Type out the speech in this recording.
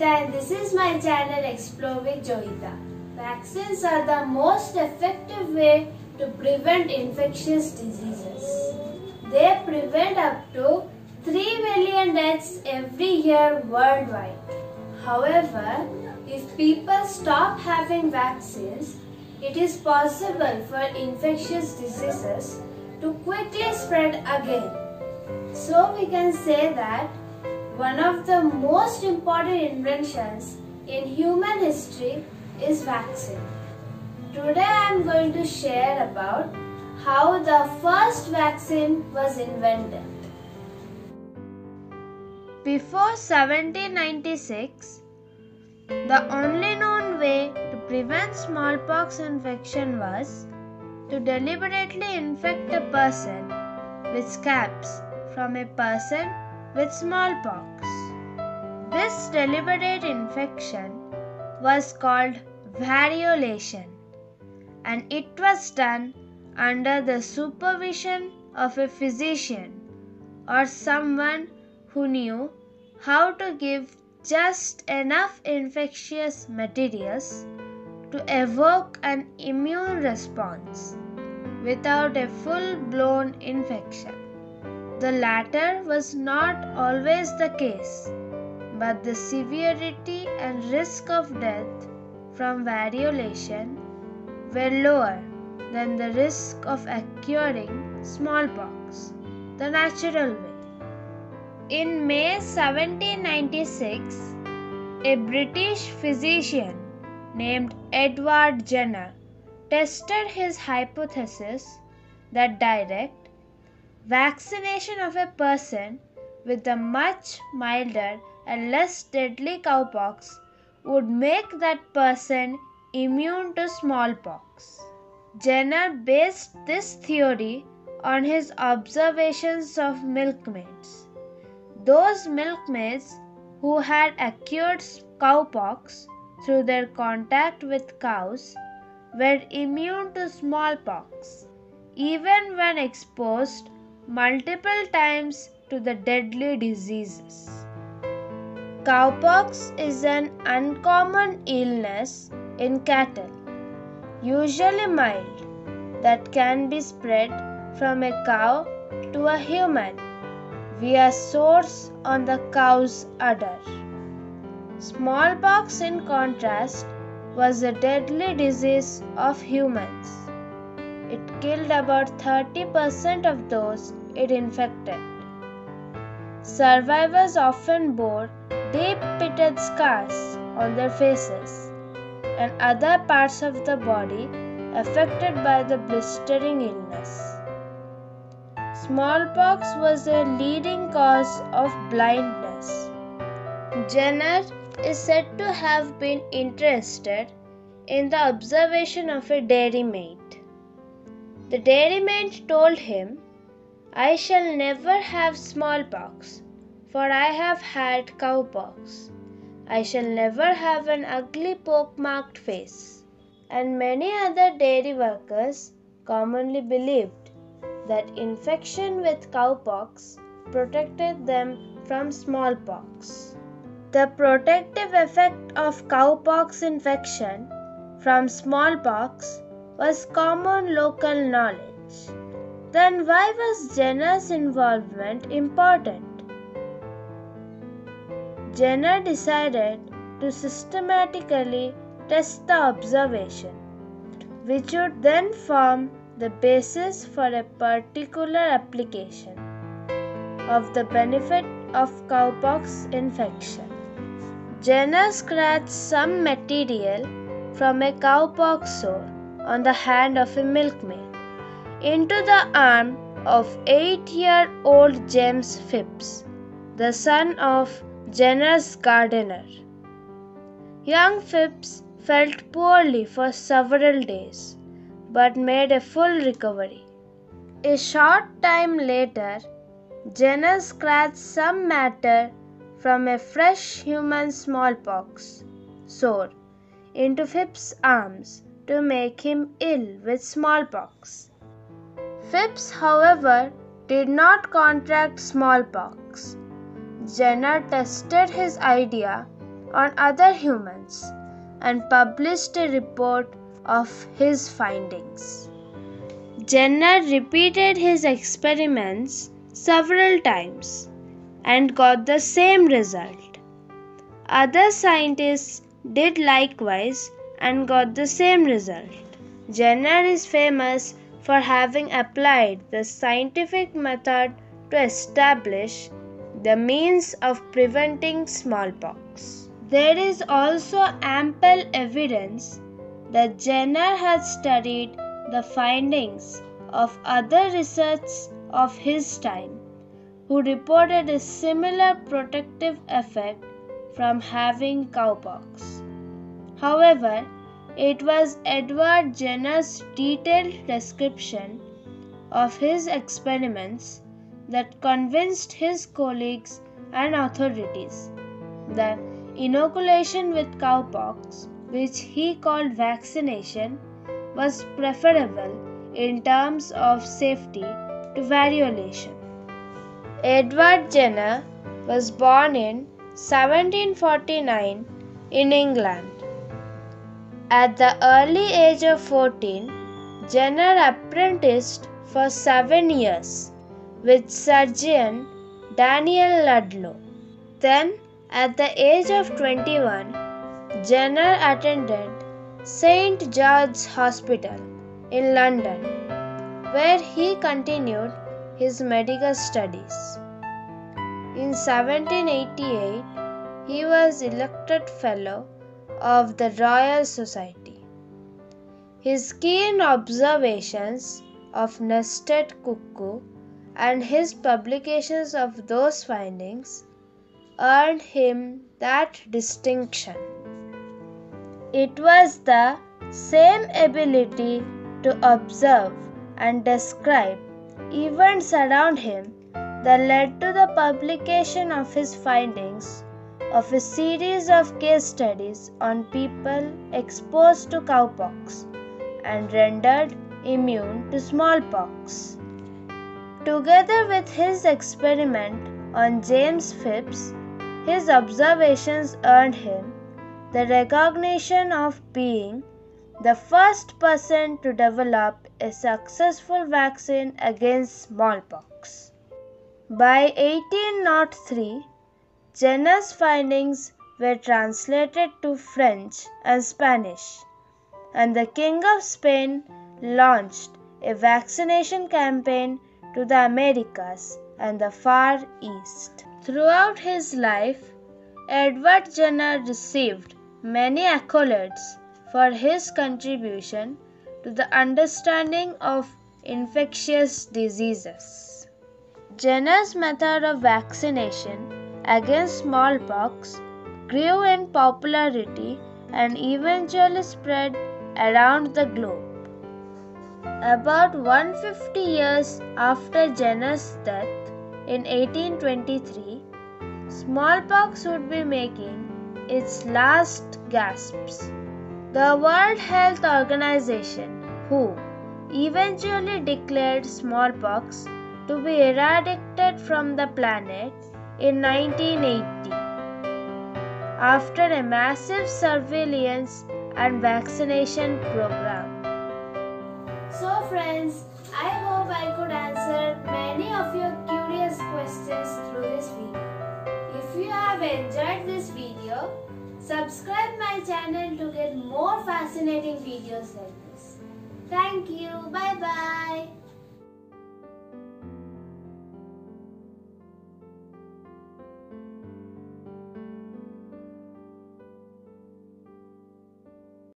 And this is my channel Explore with Joyeeta. Vaccines are the most effective way to prevent infectious diseases. They prevent up to 3 million deaths every year worldwide. However, if people stop having vaccines, it is possible for infectious diseases to quickly spread again. So we can say that one of the most important inventions in human history is vaccine. Today I am going to share about how the first vaccine was invented. Before 1796, the only known way to prevent smallpox infection was to deliberately infect a person with scabs from a person with smallpox. This deliberate infection was called variolation and it was done under the supervision of a physician or someone who knew how to give just enough infectious materials to evoke an immune response without a full blown infection. The latter was not always the case, but the severity and risk of death from variolation were lower than the risk of acquiring smallpox the natural way. In May 1796, a British physician named Edward Jenner tested his hypothesis that direct vaccination of a person with a much milder and less deadly cowpox would make that person immune to smallpox. Jenner based this theory on his observations of milkmaids. Those milkmaids who had acquired cowpox through their contact with cows were immune to smallpox even when exposed multiple times to the deadly diseases. Cowpox is an uncommon illness in cattle, usually mild, that can be spread from a cow to a human via sores on the cow's udder. Smallpox, in contrast, was a deadly disease of humans. It killed about 30% of those it infected. Survivors often bore deep pitted scars on their faces and other parts of the body affected by the blistering illness. Smallpox was a leading cause of blindness. Jenner is said to have been interested in the observation of a dairymaid. The dairymaid told him, I shall never have smallpox, for I have had cowpox. I shall never have an ugly pock-marked face. And many other dairy workers commonly believed that infection with cowpox protected them from smallpox. The protective effect of cowpox infection from smallpox was common local knowledge. Then why was Jenner's involvement important? Jenner decided to systematically test the observation, which would then form the basis for a particular application of the benefit of cowpox infection. Jenner scratched some material from a cowpox sore on the hand of a milkmaid into the arm of eight year old James Phipps, the son of Jenner's gardener. Young Phipps felt poorly for several days but made a full recovery. A short time later, Jenner scratched some matter from a fresh human smallpox sore into Phipps's arms to make him ill with smallpox. Phipps, however, did not contract smallpox. Jenner tested his idea on other humans and published a report of his findings. Jenner repeated his experiments several times and got the same result. Other scientists did likewise and got the same result. Jenner is famous for having applied the scientific method to establish the means of preventing smallpox. There is also ample evidence that Jenner had studied the findings of other research of his time who reported a similar protective effect from having cowpox. However, it was Edward Jenner's detailed description of his experiments that convinced his colleagues and authorities that inoculation with cowpox, which he called vaccination, was preferable in terms of safety to variolation. Edward Jenner was born in 1749 in England. At the early age of 14, Jenner apprenticed for seven years with surgeon Daniel Ludlow. Then, at the age of 21, Jenner attended St. George's Hospital in London, where he continued his medical studies. In 1788, he was elected Fellow of the Royal Society. His keen observations of nested cuckoo and his publications of those findings earned him that distinction. It was the same ability to observe and describe events around him that led to the publication of his findings of a series of case studies on people exposed to cowpox and rendered immune to smallpox. Together with his experiment on James Phipps, his observations earned him the recognition of being the first person to develop a successful vaccine against smallpox. By 1803, Jenner's findings were translated to French and Spanish, and the King of Spain launched a vaccination campaign to the Americas and the Far East. Throughout his life, Edward Jenner received many accolades for his contribution to the understanding of infectious diseases. Jenner's method of vaccination against smallpox grew in popularity and eventually spread around the globe. About 150 years after Jenner's death in 1823, smallpox would be making its last gasps. The World Health Organization, WHO, eventually declared smallpox to be eradicated from the planet in 1980 after a massive surveillance and vaccination program. So, friends, I hope I could answer many of your curious questions through this video. If you have enjoyed this video, subscribe my channel to get more fascinating videos like this. Thank you. Bye bye.